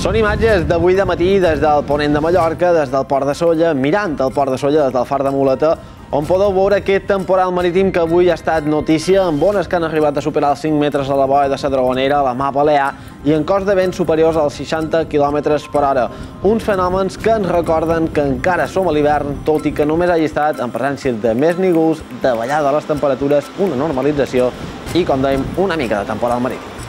Són imatges d'avui de matí des del ponent de Mallorca, des del port de Solla, mirant el port de Solla des del far de Muleta, on podeu veure aquest temporal marítim que avui ha estat notícia, amb bones que han arribat a superar els 5 metres a la boia de la Dragonera, la mà Balear, i en cos de vent superiors als 60 km per hora. Uns fenòmens que ens recorden que encara som a l'hivern, tot i que només hagi estat en presència de més nígols, de ballada de les temperatures, una normalització i, com dèiem, una mica de temporal marítim.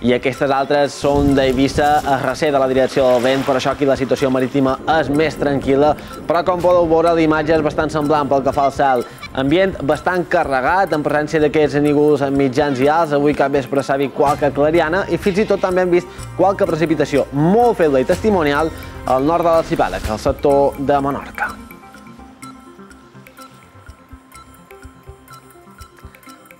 I aquestes altres són d'Eivissa a recer de la direcció del vent, per això aquí la situació marítima és més tranquil·la, però com podeu veure l'imatge és bastant semblant pel que fa al cel. Ambient bastant carregat, en presència d'aquests nígols mitjans i alts, avui cap vespre s'ha vist qualque clariana i fins i tot també hem vist qualque precipitació molt feble i testimonial al nord de l'Arxipèlag, al sector de Menorca.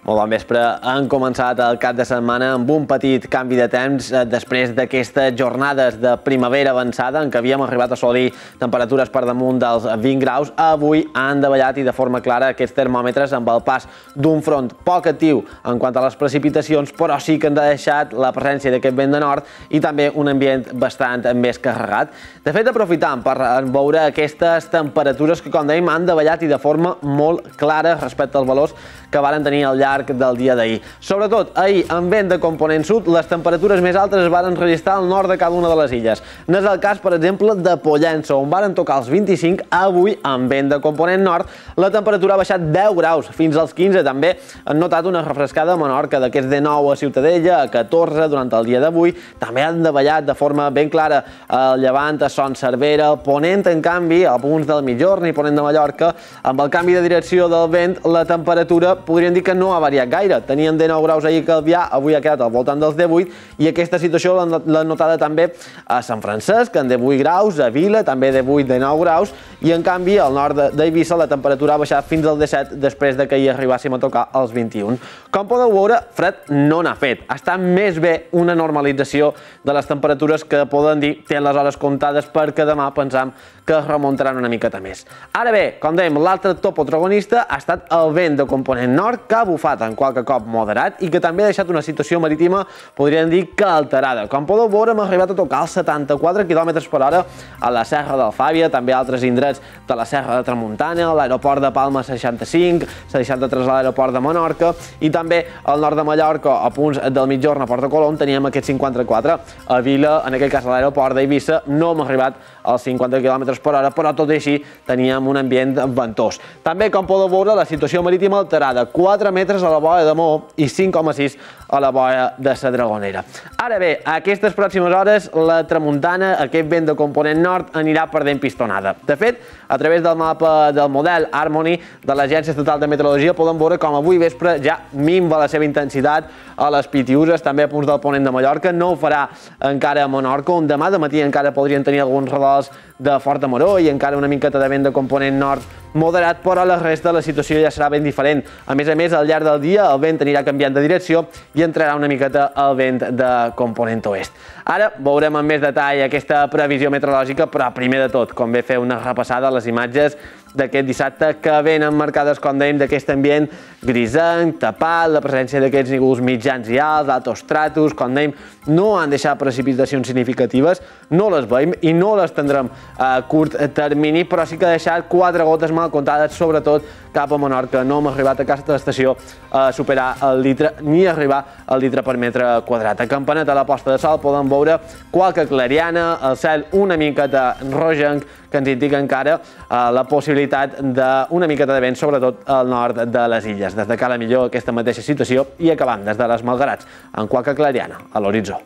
Molt bon vespre. Han començat el cap de setmana amb un petit canvi de temps eh, després d'aquestes jornades de primavera avançada en què havíem arribat a assolir temperatures per damunt dels 20 graus. Avui han davallat i de forma clara aquests termòmetres amb el pas d'un front poc actiu en quant a les precipitacions, però sí que han deixat la presència d'aquest vent de nord i també un ambient bastant més carregat. De fet, aprofitant per veure aquestes temperatures que, com dèiem, han davallat i de forma molt clara respecte als valors que varen tenir al llarg del dia d'ahir. Sobretot, ahir, en vent de component sud, les temperatures més altes es varen registrar al nord de cada una de les illes. No és el cas, per exemple, de Pollença, on varen tocar els 25, avui, en vent de component nord, la temperatura ha baixat 10 graus, fins als 15 també. Han notat una refrescada a Menorca, d'aquests de 9 a Ciutadella, a 14 durant el dia d'avui. També han davallat de forma ben clara el Llevant, a Son Cervera, Ponent, en canvi, a punts del Mitjorn i Ponent de Mallorca, amb el canvi de direcció del vent, la temperatura podríem dir que no ha variat gaire. Tenien 19 graus ahir a Calvià, avui ha quedat al voltant dels 18 i aquesta situació l'ha notada també a Sant Francesc, en 18 graus, a Vila també 18, 19 graus i en canvi al nord d'Eivissa la temperatura ha baixat fins al 17 després de que hi arribàssim a tocar els 21. Com podeu veure, fred no n'ha fet. Està més bé una normalització de les temperatures que poden dir té les hores comptades perquè demà pensam que es remuntaran una miqueta més. Ara bé, com dèiem, l'altre top protagonista ha estat el vent de component nord que ha bufat en qualque cop moderat i que també ha deixat una situació marítima, podríem dir que alterada. Com podeu veure, hem arribat a tocar els 74 km per hora a la Serra d'Alfàbia, també a altres indrets de la Serra de Tramuntana, l'aeroport de Palma 65, 63 a l'aeroport de Menorca i també al nord de Mallorca, a punts del mitjorn a Porta Colom, teníem aquests 54. A Vila, en aquest cas a l'aeroport d'Eivissa, no hem arribat als 50 km per hora, però tot i així teníem un ambient ventós. També, com podeu veure, la situació marítima alterada, 4 metres a la boia de Mó i 5,6 a la boia de la Dragonera. Ara bé, a aquestes pròximes hores, la tramuntana, aquest vent de component nord, anirà perdent pistonada. De fet, a través del mapa del model Harmony de l'Agència Estatal de Meteorologia podem veure com avui vespre ja minva la seva intensitat a les Pitiuses, també a punts del ponent de Mallorca. No ho farà encara a Menorca, on demà de matí encara podrien tenir alguns redals de Fort de Moró i encara una miqueta de vent de component nord moderat, però la resta de la situació ja serà ben diferent. A més a més, al llarg del dia el vent anirà canviant de direcció i entrarà una miqueta el vent de component oest. Ara veurem amb més detall aquesta previsió meteorològica, però primer de tot, com ve fer una repassada a les imatges d'aquest dissabte que venen marcades, com dèiem, d'aquest ambient grisenc, tapat, la presència d'aquests nígols mitjans i alts, altos tratos, com dèiem, no han deixat precipitacions significatives, no les veiem i no les tindrem a curt termini, però sí que ha deixat quatre gotes mal comptades, sobretot cap a Menorca. No hem arribat a aquesta estació a superar el litre ni arribar al litre per metre quadrat. A Campanet, a la posta de sol, podem veure qualque clariana, el cel una miqueta rogenc, que ens indica encara eh, la possibilitat d'una miqueta de vent, sobretot al nord de les illes. Des de Cala Millor, aquesta mateixa situació, i acabant des de les Malgarats, en qualque clariana, a l'horitzó.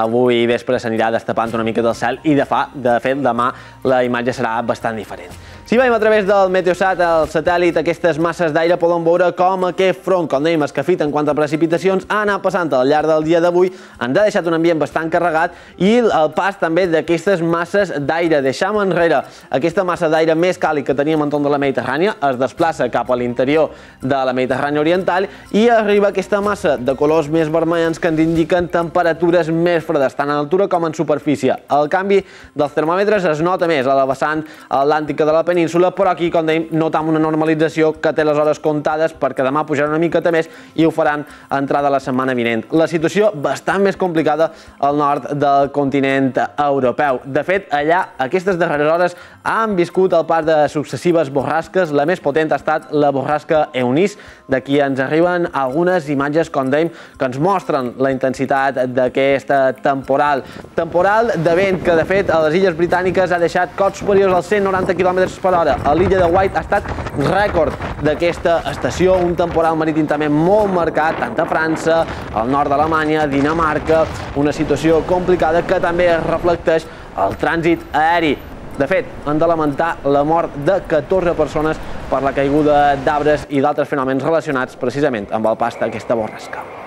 Avui vespre s'anirà destapant una mica del cel i de, fa, de fet demà la imatge serà bastant diferent. Si veiem a través del Meteosat, el satèl·lit, aquestes masses d'aire, podem veure com aquest front, com dèiem, escafit en quant a precipitacions, ha anat passant al llarg del dia d'avui, ens ha deixat un ambient bastant carregat i el pas també d'aquestes masses d'aire. Deixam enrere aquesta massa d'aire més càlid que teníem entorn de la Mediterrània, es desplaça cap a l'interior de la Mediterrània oriental i arriba aquesta massa de colors més vermells que ens indiquen temperatures més fredes, tant en altura com en superfície. El canvi dels termòmetres es nota més a la vessant atlàntica de la península península, però aquí, com dèiem, notam una normalització que té les hores comptades perquè demà pujarà una miqueta més i ho faran a entrada la setmana vinent. La situació bastant més complicada al nord del continent europeu. De fet, allà, aquestes darreres hores han viscut el pas de successives borrasques. La més potent ha estat la borrasca Eunice. D'aquí ens arriben algunes imatges, com dèiem, que ens mostren la intensitat d'aquesta temporal. Temporal de vent que, de fet, a les Illes Britàniques ha deixat cots superiors als 190 km per hora. A l'illa de White ha estat rècord d'aquesta estació, un temporal marítim també molt marcat, tant a França, al nord d'Alemanya, Dinamarca, una situació complicada que també es reflecteix al trànsit aeri. De fet, han de lamentar la mort de 14 persones per la caiguda d'arbres i d'altres fenòmens relacionats precisament amb el pas d'aquesta borrasca.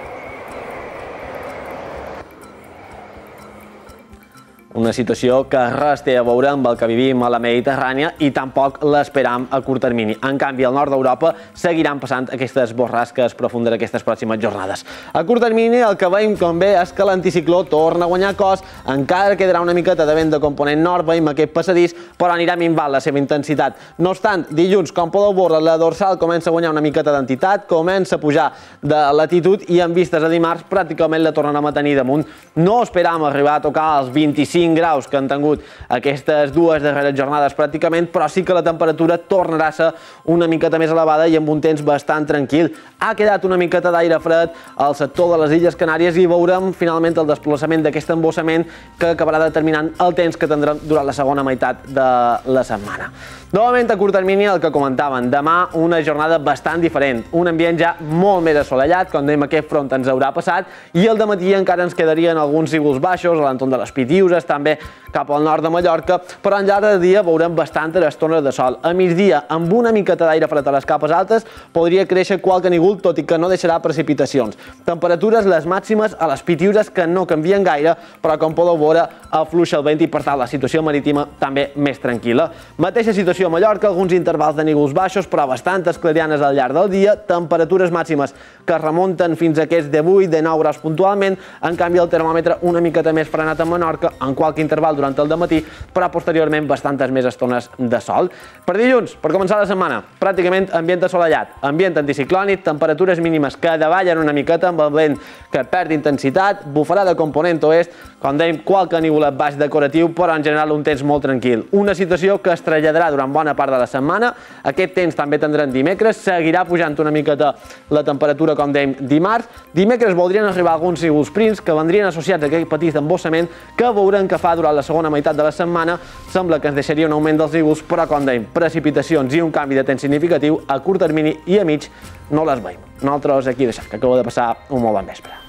Una situació que res té a veure amb el que vivim a la Mediterrània i tampoc l'esperam a curt termini. En canvi, al nord d'Europa seguiran passant aquestes borrasques profundes aquestes pròximes jornades. A curt termini, el que veiem com bé és que l'anticicló torna a guanyar cos, encara quedarà una miqueta de vent de component nord, veiem aquest passadís, però anirà minvant la seva intensitat. No obstant, dilluns, com podeu veure, la dorsal comença a guanyar una miqueta d'entitat, comença a pujar de latitud i en vistes a dimarts pràcticament la tornarem a tenir damunt. No esperam arribar a tocar els 25 25 graus que han tingut aquestes dues darreres jornades pràcticament, però sí que la temperatura tornarà a ser una miqueta més elevada i amb un temps bastant tranquil. Ha quedat una miqueta d'aire fred al sector de les Illes Canàries i veurem finalment el desplaçament d'aquest embossament que acabarà determinant el temps que tindrem durant la segona meitat de la setmana. Novament a curt termini el que comentaven, demà una jornada bastant diferent, un ambient ja molt més assolellat, com dèiem aquest front ens haurà passat, i el matí encara ens quedarien alguns símbols baixos a l'entorn de les Pitiuses, també cap al nord de Mallorca, però en llarg de dia veurem bastantes estones de sol. A migdia, amb una miqueta d'aire fred a les capes altes, podria créixer qualque nígul, tot i que no deixarà precipitacions. Temperatures les màximes a les Pitiuses que no canvien gaire, però com podeu veure, afluixa el vent i per tant la situació marítima també més tranquil·la. Mateixa situació a Mallorca, alguns intervals de nígols baixos, però bastantes clarianes al llarg del dia, temperatures màximes que remunten fins a aquests de 8, de 9 graus puntualment, en canvi el termòmetre una miqueta més frenat a Menorca, en qualque interval durant el matí, però posteriorment bastantes més estones de sol. Per dilluns, per començar la setmana, pràcticament ambient assolellat, ambient anticiclònic, temperatures mínimes que davallen una miqueta amb el vent que perd intensitat, bufarà de component oest, com dèiem, qualque nívola baix decoratiu, però en general un temps molt tranquil. Una situació que es traslladarà durant bona part de la setmana. Aquest temps també tindrem dimecres, seguirà pujant una miqueta la temperatura, com dèiem, dimarts. Dimecres voldrien arribar alguns símbols prims que vendrien associats a aquest petit embossament que veurem que fa durant la segona meitat de la setmana. Sembla que ens deixaria un augment dels nívols, però com dèiem, precipitacions i un canvi de temps significatiu a curt termini i a mig no les veiem. Nosaltres aquí deixem, que acabo de passar un molt bon vespre.